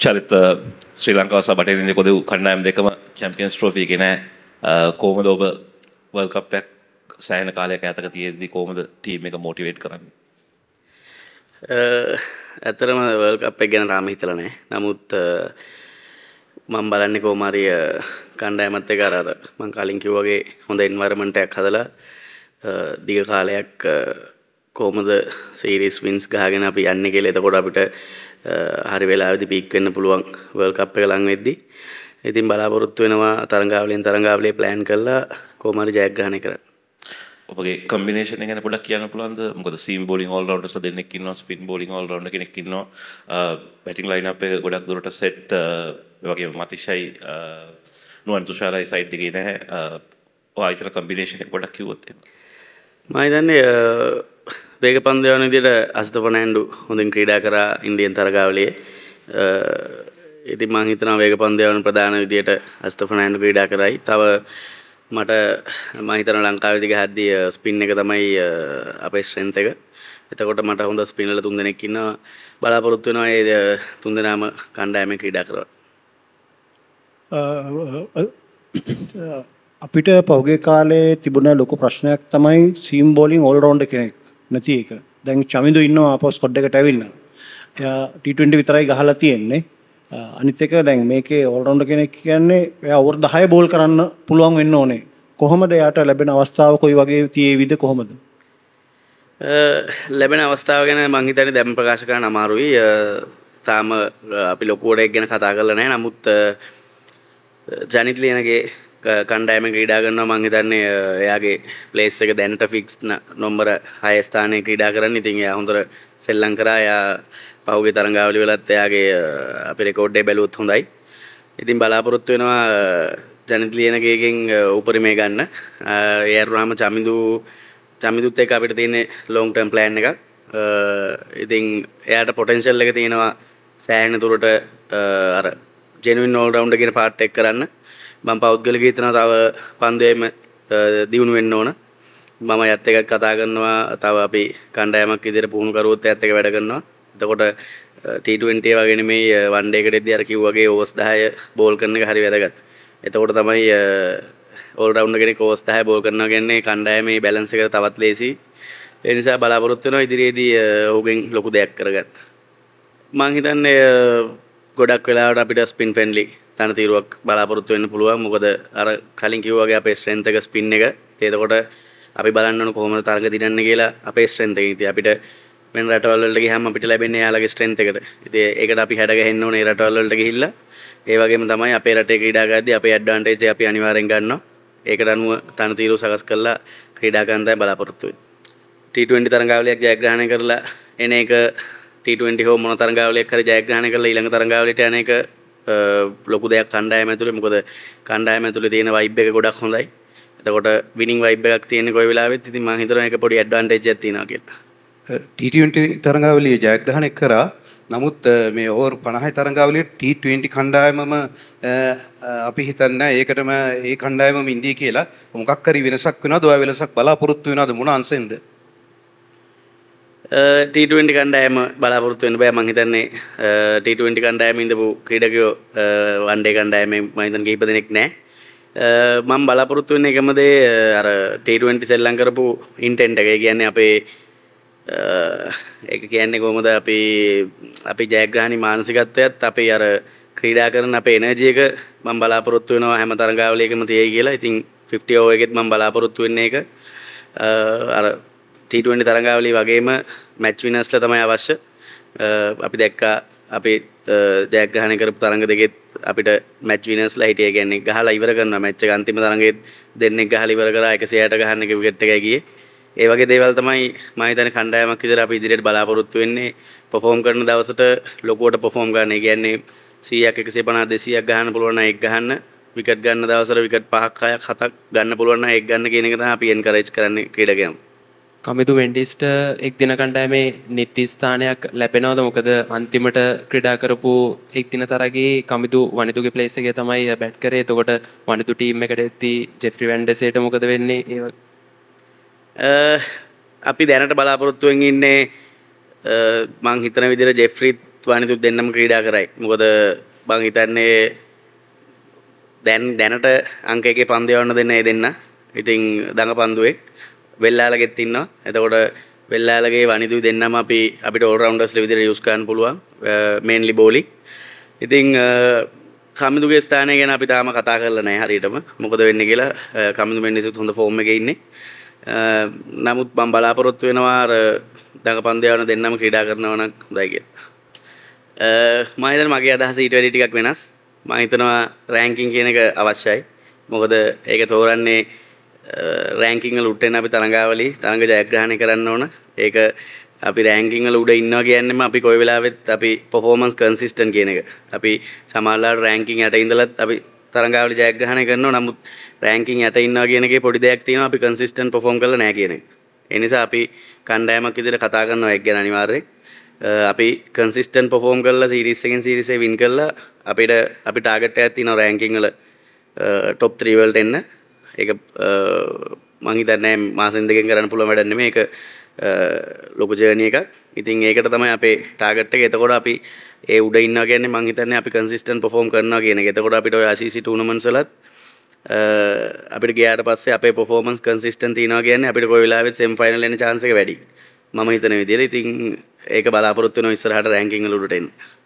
චරිත ශ්‍රී ලංකාව සහ බටහිර ඉන්දිය කොදු කණ්ඩායම් දෙකම චැම්පියන්ස් ට්‍රෝෆි එකේ නෑ කොහොමද ඔබ වර්ල්ඩ් කප් එකක් සෑහෙන කාලයක් ඈතක තියෙද්දි කොහොමද ටීම් එක මොටිවේට් කරන්නේ ඇතරම වර්ල්ඩ් කප් එක ගැන තාම හිතලා නැහැ. නමුත් මම බලන්නේ කොහොමාරිය කණ්ඩායමත් එක්ක අර අර මම කලින් කිව්වාගේ හොඳ එන්වයරන්මන්ට් එකක් හදලා දිග කාලයක් කොහොමද සීරීස් වින්ස් ගහගෙන අපි යන්නේ කියලා එතකොට අපිට හරි වෙලාවෙදි පීක් වෙන්න පුළුවන් වර්ල්ඩ් කප් එක ලඟ වෙද්දී. ඉතින් බලාපොරොත්තු වෙනවා තරඟාවලියෙන් තරඟාවලිය ප්ලෑන් කරලා කොහොම හරි ජයග්‍රහණය කරන්න. ඔබගේ කම්බිනේෂන් ගැන පොඩක් කියන්න පුළුවන්ද මොකද සීම් බෝලිං ඕල් රවුන්ඩර්ස්ලා දෙන්නෙක් ඉන්නවා ස්පින් බෝලිං ඕල් රවුන්ඩර් කෙනෙක් ඉන්නවා බැටිං ලයින් අප් එක ගොඩක් දුරට සෙට් ඒ වගේම මතිෂයි නුවන් තුෂාරයි සයිඩ් එකේ නැහැ ඔය අයිතර කම්බිනේෂන් එක පොඩක් කිව්වොත් එහෙම මම හිතන්නේ වේග පන්දු යන විදිහට අසිත ෆර්නෑන්ඩු හොඳින් ක්‍රීඩා කරා ඉන්දියන් තරගාවලියේ. ඉතින් මං හිතනවා වේග පන්දු යන ප්‍රධාන විදිහට අසිත ෆර්නෑන්ඩු ක්‍රීඩා කරයි. තව මට මම හිතනවා ලංකාවේදී ගහද්දී ස්පින් එක තමයි අපේ ස්ට්‍රෙන්ත් එක. එතකොට මට හොඳ ස්පිනර්ලා තුන් දෙනෙක් ඉන්නවා. බලාපොරොත්තු වෙනවා ඒ තුන් දෙනාම කණ්ඩායමේ ක්‍රීඩා කරනවා අපිට පහුගේ කාලේ තිබුණ ලොකු ප්‍රශ්නයක් තමයි සීම් බෝලිං ඕල් රවුන්ඩර් කෙනෙක්. නැති එක. දැන් චමිඳු ඉන්නවා ආපහු ස්කොඩ් එකට ඇවිල්ලා. එයා T20 විතරයි ගහලා තියෙන්නේ. අනිත් එක දැන් මේකේ ඕල් රවුන්ඩර් කෙනෙක් කියන්නේ එයා ඕවර් 10 බෝල් කරන්න පුළුවන් වෙන්න ඕනේ. කොහොමද එයාට ලැබෙන අවස්ථාව කොයි වගේ තියේවිද කොහොමද? ලැබෙන අවස්ථාව ගැන මං හිතන්නේ දැන් ප්‍රකාශ කරන්න අමාරුයි. තාම අපි ලොකුවට එක් ගැන කතා කරලා නැහැ. නමුත් ජනිත් ලියනගේ කණ්ඩායම ක්‍රීඩා කරනවා මං හිතන්නේ එයාගේ ප්ලේස් එක දැනට ෆික්ස් නොම්බර 6 ස්ථානයේ ක්‍රීඩා කරන්න. ඉතින් එයා හොඳට සෙල්ලම් කරා. එයා පහුගිය තරඟාවලි වලත් එයාගේ අපේ රෙකෝඩ් එක බැලුවොත් හොඳයි. ඉතින් බලාපොරොත්තු වෙනවා ජනිත් ලියනගේගෙන් උපරිමය ගන්න. ඒ අරුණාම චමිඳු චමිඳුත් එක්ක අපිට තියෙන ලොන්గ్ ටර්ම් ප්ලෑන් එකක්. ඉතින් එයාට පොටෙන්ෂල් එක තියෙනවා සෑහෙන දුරට අර ජෙනුවින් ඕල් රවුන්ඩර් කියන පාර්ට් එක කරන්න. මම පෞද්ගලිකව හිතනවා තව පන්දුවේම දියුණු වෙන්න ඕන. මම යත් එක්ක කතා කරනවා තව අපි කණ්ඩායමක් විදිහට පුහුණු කරුවොත් යත් එක්ක වැඩ කරනවා. එතකොට T20 වගේ නෙමෙයි වන් ඩේ එකටදී අර කිව්වාගේ ඕවර්ස් 10 බෝල් කරන එක හරි වැදගත්. එතකොට තමයි ඕල් රවුන්ඩර් කෙනෙක් ඕවර්ස් 10 බෝල් කරනවා කියන්නේ කණ්ඩායමේ බැලන්ස් එක තවත් ලේසි. ඒ නිසා බලාපොරොත්තු වෙනවා ඉදිරියේදී ඔහුගෙන් ලොකු දෙයක් කරගන්න. මං හිතන්නේ ගොඩක් වෙලාවට අපිට ස්පින් ෆ්‍රෙන්ඩ්ලි තනතිරුවක් බලාපොරොත්තු වෙන්න පුළුවන් මොකද අර කලින් කිව්වාගේ අපේ ස්ට්‍රෙන්ත් එක ස්පින් එක එතකොට අපි බලන්න ඕන කොහොමද තරඟ දිනන්නේ කියලා අපේ ස්ට්‍රෙන්ත් එක. ඉතින් අපිට වෙන රටවල් වලට ගියාම අපිට ලැබෙන්නේ එයාලගේ ස්ට්‍රෙන්ත් එකට. ඉතින් ඒකට අපි හැඩ ගහන්න ඕනේ ඒ රටවල් වලට ගිහිල්ලා. ඒ වගේම තමයි අපේ රටේ ක්‍රීඩා කරද්දී අපේ ඇඩ්වාන්ටේජ් එක අපි අනිවාර්යෙන් ගන්නවා. ඒකට අනුව තනතිරු සකස් කරලා ක්‍රීඩා කරන්න තමයි බලාපොරොත්තු වෙන්නේ. T20 තරඟාවලියක් ජයග්‍රහණය කරලා එන එක T20 හෝ මොන තරඟාවලියක් හරි ජයග්‍රහණය කරලා ඊළඟ තරඟාවලියට යන එක ලොකු දෙයක් කණ්ඩායම ඇතුලේ. මොකද කණ්ඩායම ඇතුලේ තියෙන වයිබ් එක ගොඩක් හොඳයි. එතකොට විනිං වයිබ් එකක් තියෙන කොයි වෙලාවෙත්. ඉතින් මම හිතනවා ඒක පොඩි ඇඩ්වාන්ටේජ් එකක් තියෙනවා කියලා. T20 තරඟාවලිය ජයග්‍රහණය කරා. නමුත් මේ ඕවර් 50 තරඟාවලිය T20 කණ්ඩායමම අපි හිතන්නේ ඒකටම ඒ කණ්ඩායමම ඉන්දිය කියලා. මොකක් හරි වෙනසක් වෙනවද? ඔය වෙනසක් බලාපොරොත්තු වෙනවද? මොන අංශෙන්ද Eh, T20 කණ්ඩායම බලාපොරොත්තු වෙන්න බෑ මං හිතන්නේ eh, T20 කණ්ඩායමේ ඉඳපු ක්‍රීඩකයෝ eh, වන් ඩේ කණ්ඩායමේ මම හිතන්නේ කීප දෙනෙක් නෑ මම බලාපොරොත්තු වෙන්නේ එකම දේ අර T20 සෙල්ලම් කරපු ඉන්ටෙන්ට් එක. ඒ කියන්නේ අපේ ඒක කියන්නේ කොහොමද අපි අපි ජයග්‍රහණී මානසිකත්වයත් අපි අර ක්‍රීඩා කරන අපේ එනර්ජි එක මම බලාපොරොත්තු වෙනවා හැම තරඟාවලියකම තියෙයි කියලා. ඉතින් 50 ඕවර් එකෙත් මම බලාපොරොත්තු වෙන්නේ ඒක. අර T20 තරඟාවලිය වගේම මැච් විනර්ස්ලා තමයි අවශ්‍ය. අපි දැක්කා අපි ජයග්‍රහණය කරපු තරඟ දෙකෙත් අපිට මැච් විනර්ස්ලා හිටියේ කියන්නේ ගහලා ඉවර කරනවා මැච් එක අන්තිම තරඟෙත් දෙන්නෙක් ගහලා ඉවර කරා 160ට ගහන්න එක විකට් එකයි ගියේ. ඒ වගේ දේවල් තමයි මම හිතන්නේ කණ්ඩායමක් විදිහට අපි ඉදිරියට බලාපොරොත්තු වෙන්නේ පර්ෆෝම් කරන දවසට ලොකුවට පර්ෆෝම් ගන්න. ඒ කියන්නේ 100ක් 150 200ක් ගහන්න පුළුවන් නම් ඒක ගහන්න. විකට් ගන්න දවසට විකට් පහක් හයක් හතක් ගන්න පුළුවන් නම් ඒක ගන්න කියන එක තමයි අපි එන්කරේජ් කරන්නේ ක්‍රීඩකයන්. කමිතු වෙන්ඩිස්ට එක් දින කණ්ඩායමේ නිත්ති ස්ථානයක් ලැබෙනවද? මොකද අන්තිමට ක්‍රඩා කරපු එක් දින තරගේ කමිතු වනිතුගේ පලේසගේ තමයි බැට් කරේ. තකොට වනිතු ටීම් එකට ඇති ජෙෆ්‍රි වැන්ඩසේට මොකද වෙන්නේ? ඒ අපි දැනට බලාපොරොත්තුවෙන් ඉන්නේ මං හිතන විදිර ජෙෆ්‍රීත් වනිතුත් දෙන්නම ක්‍රීඩා කරයි. මොකද බං හිතන්නේ දැන් දැනට අංක එකේ පන්දයවන්න දෙන්න ඒ දෙන්න. ඉතින් දඟ පන්දුවෙක් වෙල්ලාලගෙත් ඉන්නවා. එතකොට වෙල්ලාලගේ වනිදු දෙන්නම අපි අපිට ඕල්රවන්ඩස් විදිර යුස්කාන් පුළුවන් මේන්ලි බෝලි ඉතිං කමිදුගේ ස්ථානය ගැන අපි තාම කතා කරල නෑ හරිටම මොකද වෙන්න කියලා කමිදු මෙන්නිසුත් හොඳ ෆෝර්ම එක ඉන්නේ. නමුත් බම් බලාපොරොත්තු වෙනවා දඟ පන්දයවන දෙන්නම ක්‍රඩා කරනවනක් දයිග මහිතන මගේ අදහස ඊට වැඩි ටිකක් වෙනස්. මහිතනවා රෑංකින් කියන එක අවශ්‍යයි. මොකද ඒක තෝරන්නේ රෑංකිංගල උට්ටෙන් අපි තරඟාවලි තරඟ ජයග්‍රහණය කරන්න ඕන ඒක අපි රෑංකිංගල උඩ ඉන්නවා කියන්නම අපි කොයි වෙලාවෙත් අපි පොෆෝමන්ස් කන්සිස්ටන් කියන එක අපි සමල්ලාට රෑංකින් යට ඉඳලත් අපි තරඟාවලි ජයග්‍රහණය කරනවා නමුත් රෑංකින් යට ඉන්නවා කියනගේ පොඩි දෙයක් තියෙනවා අපි කන්සිස්ටන් පොෆෝම් කරලා නැහැ කියන එක. ඒ නිසා අපි කණ්ඩායමක් විදිහට කතා කරනවා එක් ගැන අනිවාර්යයෙන්. අපි කන්සිස්ටන් පොෆෝම් කරලා සීරීස් එකෙන් සීරීස් එක වින් කරලා අපිට අපි ටාගට් එකක් තියෙනවා රෑන්කින් වල টොප් 3 වලට එන්න. ඒක මං හිතන්නේ මාසෙන් දෙකකින් කරන්න පුළුවන් වැඩක් නෙමෙයි. ඒක ලොකු ජර්නි එකක්. ඉතින් ඒකට තමයි අපේ ටාගට් එක. එතකොට අපි ඒ උඩ ඉන්නවා කියන්නේ මං හිතන්නේ අපි කන්සිස්ටන්ට් පර්ෆෝම් කරනවා කියන එක. එතකොට අපිට ඔය ICC ටූර්නමන්ට්ස් වලත් අපිට ගියාට පස්සේ අපේ පර්ෆෝමන්ස් කන්සිස්ටන්ට් තියනවා කියන්නේ අපිට කොයි වෙලාවෙත් සෙමි ෆයිනල් එන්න chance එක වැඩි. මම හිතන විදිහට ඉතින් ඒක බලාපොරොත්තු වෙනවා ඉස්සරහට රෑන්කින් වල උඩට එන්න.